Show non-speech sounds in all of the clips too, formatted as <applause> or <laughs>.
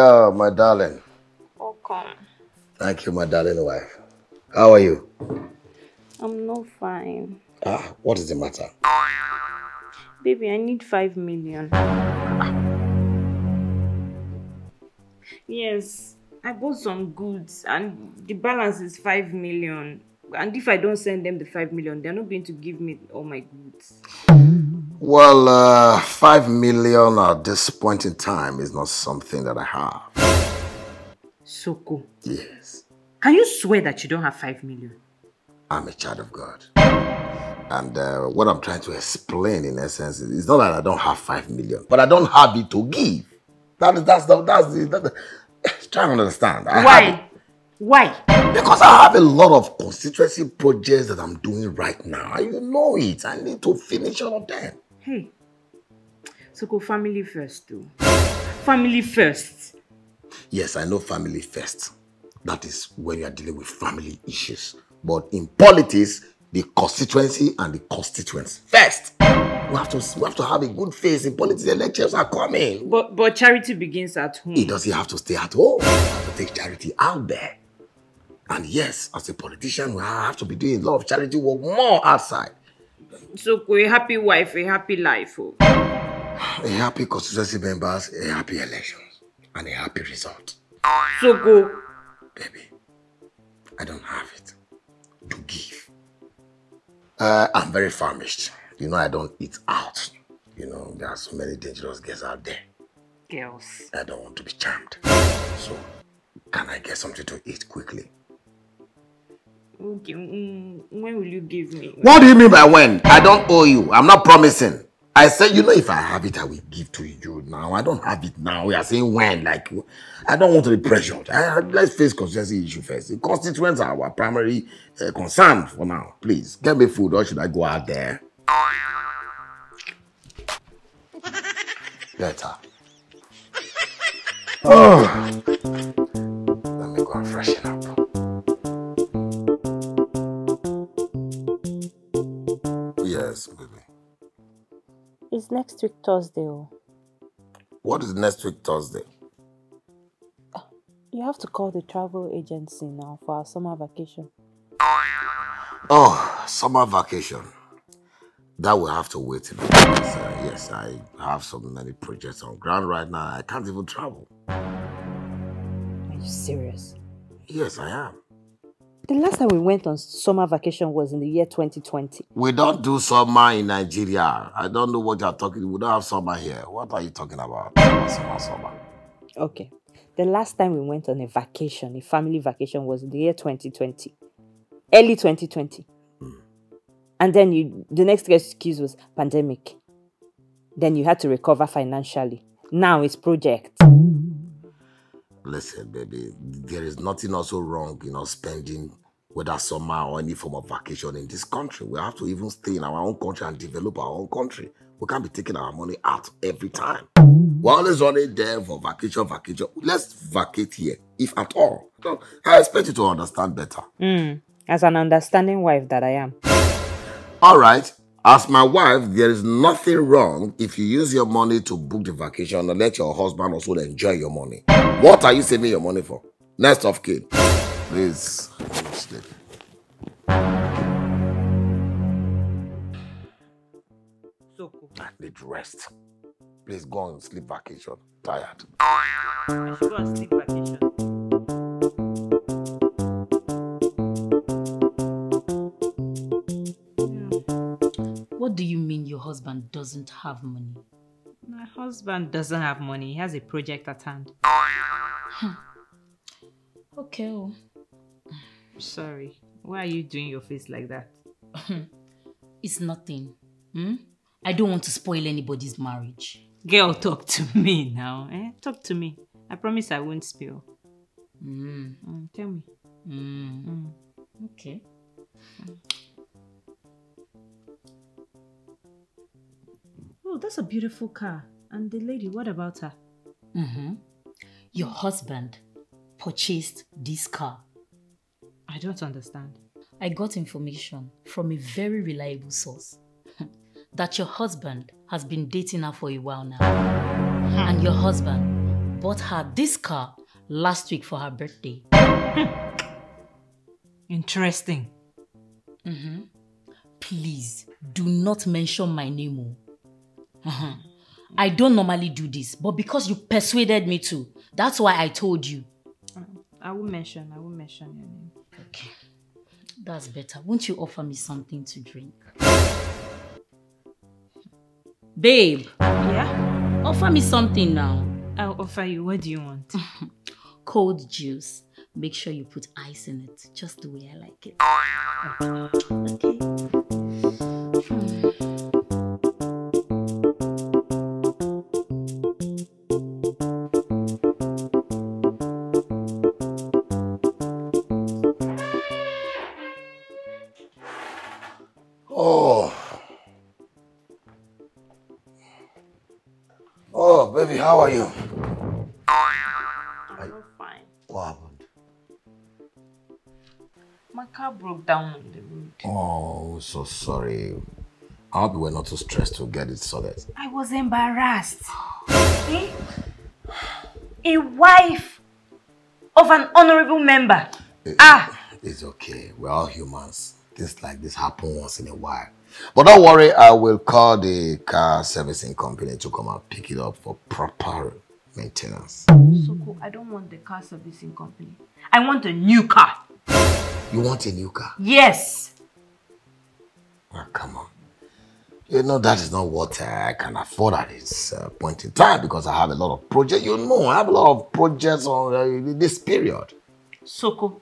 Yeah, my darling. Welcome. Thank you, my darling wife. How are you? I'm not fine. Ah, what is the matter? Baby, I need five million. Yes, I bought some goods and the balance is five million. And if I don't send them the five million, they're not going to give me all my goods. Well, uh, five million at this point in time is not something that I have. Soko, Yes, can you swear that you don't have five million? I'm a child of God. And uh, what I'm trying to explain, in essence, is it's not that I don't have five million, but I don't have it to give. That is, that's the, that's the, that, <sighs> try to understand. I Why? Why? because I have a lot of constituency projects that I'm doing right now. And you know it. I need to finish all of them. Hmm. Hey, Soko, family first, too. Family first. Yes, I know family first. That is when you are dealing with family issues. But in politics, the constituency and the constituents first. We have to we have to have a good face in politics. Elections are coming. But but charity begins at home. He doesn't have to stay at home. You have to take charity out there. And yes, as a politician, we have to be doing a lot of charity work more outside. So a happy wife, a happy life. Oh. A happy constituency members, a happy elections, and a happy result. So go. Baby, I don't have it to give. Uh, I'm very famished. You know, I don't eat out. You know, there are so many dangerous girls out there. Girls. I don't want to be charmed. So, can I get something to eat quickly? Okay, mm, when will you give me? What do you mean by when? I don't owe you. I'm not promising. I said, you know, if I have it, I will give to you now. I don't have it now. We are saying when. Like, I don't want to be pressured. I- let's face constituency issue first. The constituents are our primary uh, concern for now. Please, get me food or should I go out there? Better. Oh. Let me go and freshen up. Yes, baby. It's next week Thursday. Oh. What is next week Thursday? You have to call the travel agency now for our summer vacation. Oh, summer vacation. That will have to wait a bit. Because, uh, yes, I have so many projects on ground right now. I can't even travel. Are you serious? Yes, I am. The last time we went on summer vacation was in the year 2020. We don't do summer in Nigeria. I don't know what you're talking. We don't have summer here. What are you talking about? Summer, summer, summer. Okay. The last time we went on a vacation, a family vacation, was in the year 2020. Early 2020. Hmm. And then you the next excuse was pandemic. Then you had to recover financially. Now it's project. Listen, baby, there is nothing also wrong in us spending whether summer or any form of vacation in this country. We have to even stay in our own country and develop our own country. We can't be taking our money out every time. We're always running there for vacation, vacation. Let's vacate here, if at all. I expect you to understand better. Mm, as an understanding wife that I am. All right. As my wife, there is nothing wrong if you use your money to book the vacation and let your husband also enjoy your money. What are you saving your money for? Next of kin. Please, I want to. I need rest. Please go on sleep vacation. Tired. I should go on sleep vacation. Husband doesn't have money? My husband doesn't have money. He has a project at hand. Huh. Okay. oh. Sorry. Why are you doing your face like that? <laughs> It's nothing. Hmm? I don't want to spoil anybody's marriage. Girl, talk to <laughs> me now. Eh? Talk to me. I promise I won't spill. Mm. Mm, tell me. Mm. Mm. Okay. Oh, that's a beautiful car. And the lady, what about her? Mm-hmm. Your husband purchased this car. I don't understand. I got information from a very reliable source <laughs> that your husband has been dating her for a while now. And your husband bought her this car last week for her birthday. <laughs> Interesting. Please do not mention my name. Uh-huh. I don't normally do this, but because you persuaded me to, that's why I told you. I will mention. I will mention your name. Okay. That's better. Won't you offer me something to drink? Babe, Yeah. offer me something now. I'll offer you. What do you want? <laughs> Cold juice. Make sure you put ice in it, just the way I like it. Okay. Oh. I'm fine. What happened? My car broke down on the road. Oh, so sorry. I hope you were not too stressed to get it sorted. I was embarrassed. Eh? A wife of an honorable member. Ah, It's okay. We're all humans. Things like this happen once in a while. But don't worry, I will call the car servicing company to come and pick it up for proper maintenance. Soko, I don't want the car servicing company. I want a new car. You want a new car? Yes. Oh, come on. You know, that is not what I can afford at this uh, point in time because I have a lot of projects. You know, I have a lot of projects on uh, this period. Soko,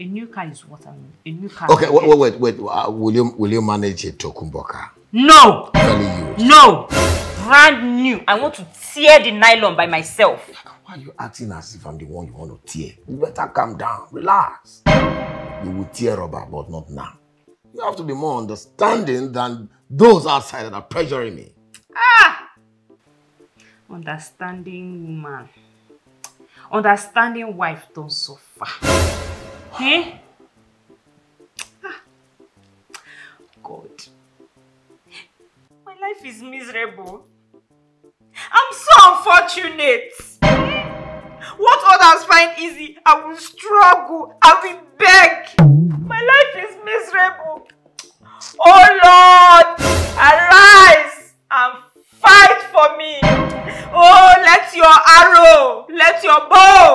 a new car is what I want. A new car. Okay, wait, wait, wait. wait. Uh, will you will you manage a Tokumbo car? No, used. no. Brand new. I want to tear the nylon by myself. Why are you acting as if I'm the one you want to tear? You better calm down. Relax. You will tear rubber, but not now. You have to be more understanding than those outside that are pressuring me. Ah! Understanding woman. Understanding wife don't suffer. Eh? Ah. God. My life is miserable. I'm so unfortunate. What others find easy, I will struggle. I will beg. My life is miserable. Oh Lord, arise and fight for me. Oh, let your arrow, let your bow,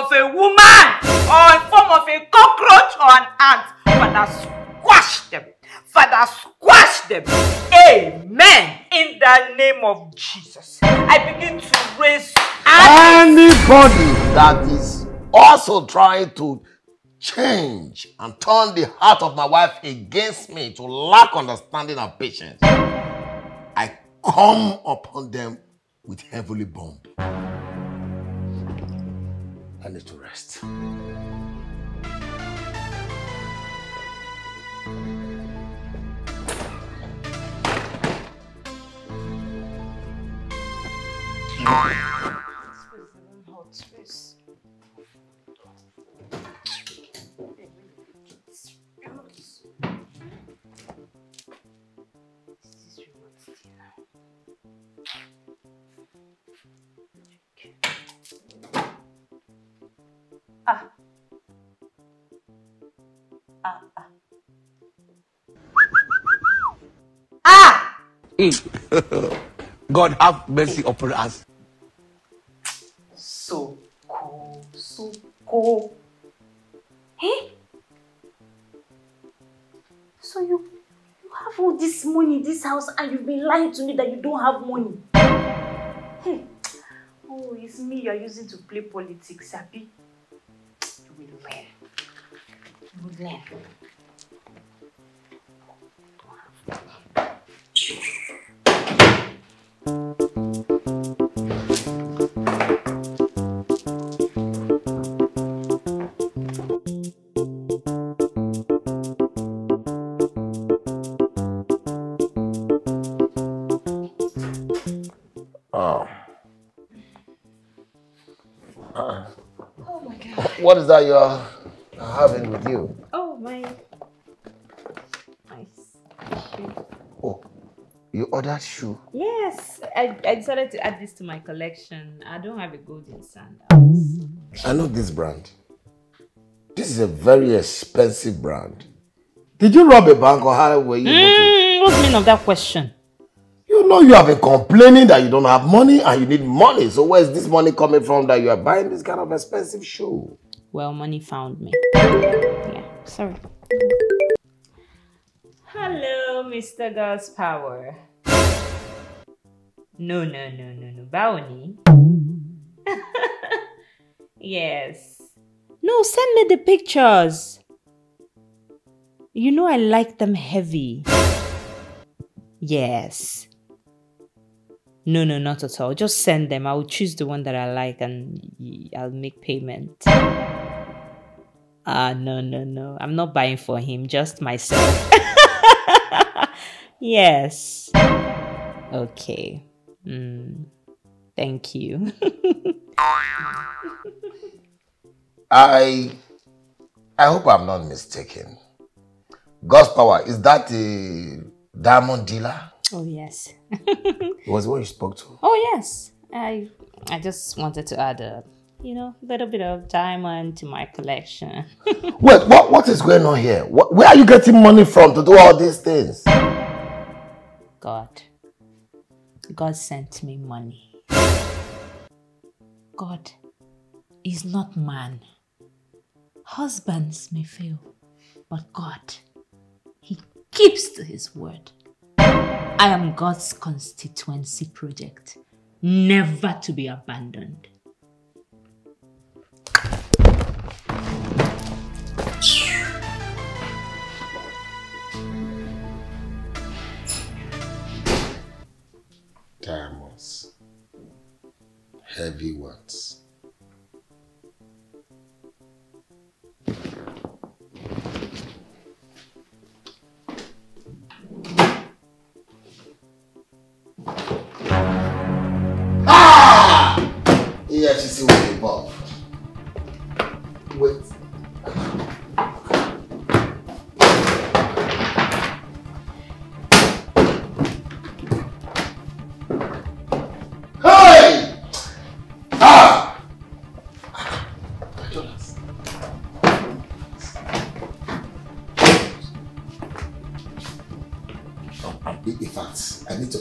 of a woman or in form of a cockroach or an ant, Father, squash them. Father, squash them. Amen. In the name of Jesus, I begin to raise Anybody that is also trying to change and turn the heart of my wife against me to lack understanding and patience, I come upon them with heavily bomb. I need to rest. God have mercy upon us. So cool, so cool. Hey? So you you have all this money this house and you've been lying to me that you don't have money. Hey. Oh, it's me you're using to play politics, Abby. You will learn. You will learn. What is that you're having with you? Oh, my. Nice. Oh, you ordered shoe. Yes, I, I decided to add this to my collection. I don't have a golden sandal. I know this brand. This is a very expensive brand. Did you rob a bank or how were you able to? Mm, what's the meaning of that question? You know you have been complaining that you don't have money and you need money. So where's this money coming from that you are buying this kind of expensive shoe? Well, money found me. Yeah, sorry. Hello, Mr. God's Power. No, no, no, no, no. Bounty. <laughs> yes. No, send me the pictures. You know I like them heavy. Yes. No, no, not at all. Just send them. I will choose the one that I like and I'll make payment. Ah, no, no, no. I'm not buying for him, just myself. <laughs> yes. Okay. Mm. Thank you. <laughs> I I hope I'm not mistaken. God's power, is that the diamond dealer? oh, yes. <laughs> It was one you spoke to. Oh, yes. I I just wanted to add a, you know, a little bit of diamond to my collection. <laughs> Wait, what, what is going on here? What, where are you getting money from to do all these things? God. God sent me money. God is not man. Husbands may fail, but God, He keeps to His word. I am God's constituency project, never to be abandoned. Heavy ones. I need to.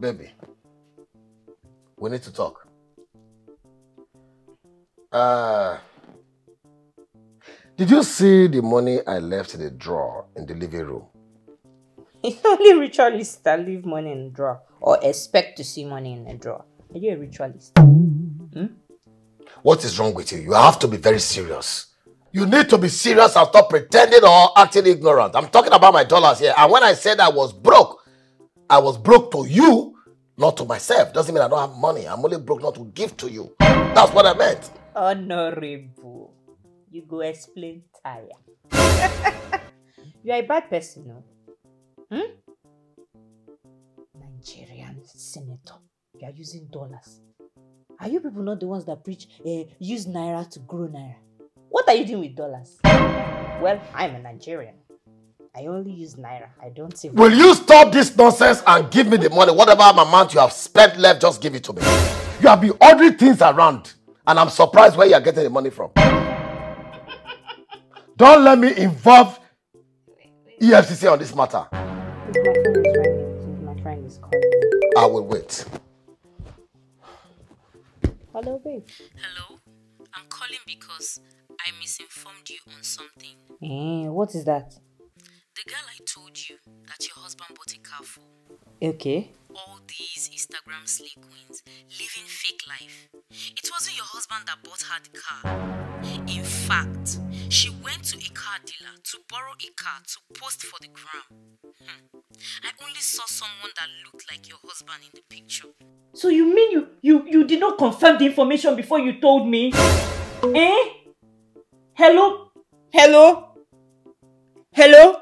Baby, we need to talk. Uh, did you see the money I left in the drawer in the living room? Only ritualists that leave money in a drawer or expect to see money in a drawer. Are you a ritualist? Hmm? What is wrong with you? You have to be very serious. You need to be serious and stop pretending or acting ignorant. I'm talking about my dollars here. And when I said I was broke, I was broke to you, not to myself. Doesn't mean I don't have money. I'm only broke not to give to you. That's what I meant. Honorable. You go explain tire. <laughs> you are a bad person, no? Hmm? Nigerian senator. You are using dollars. Are you people not the ones that preach uh, use naira to grow naira? What are you doing with dollars? Well, I'm a Nigerian. I only use naira. I don't even. Will you stop this nonsense and give me the money? Whatever amount you have spent left, just give it to me. You have been ordering things around, and I'm surprised where you are getting the money from. <laughs> Don't let me involve EFCC on this matter. My phone is ringing. My friend is calling. me. I will wait. Hello, babe. Hello? I'm calling because I misinformed you on something. Eh, what is that? The girl I told you that your husband bought a car for. Okay. All these Instagram slay queens living fake life. It wasn't your husband that bought her the car. In fact, she went to a car dealer to borrow a car to post for the gram. Hmm. I only saw someone that looked like your husband in the picture. So you mean you you you did not confirm the information before you told me? Eh? Hello? Hello? Hello?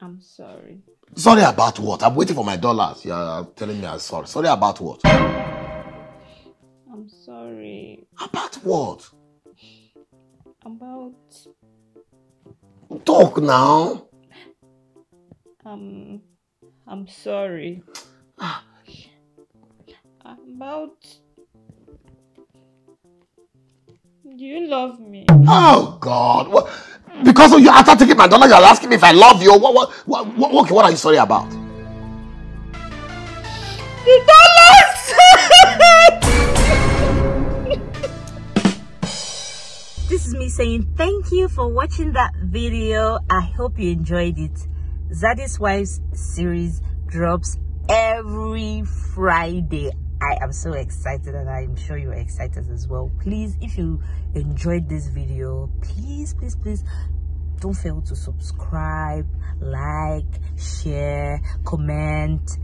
I'm sorry. Sorry about what? I'm waiting for my dollars. You're telling me I'm sorry. Sorry about what? I'm sorry About what? about Talk now. um I'm sorry. about Do you love me? Oh God! What? Because of you, after taking my dollar, you're asking me if I love you. What? What? What? what okay, what are you sorry about? This is me saying thank you for watching that video. I hope you enjoyed it. Zaddy's Wives series drops every Friday. I am so excited and I'm sure you're excited as well. Please, if you enjoyed this video, please, please, please don't fail to subscribe, like, share, comment.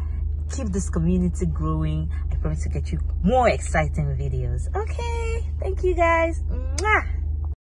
Keep this community growing. I promise to get you more exciting videos. Okay, thank you guys. Mwah.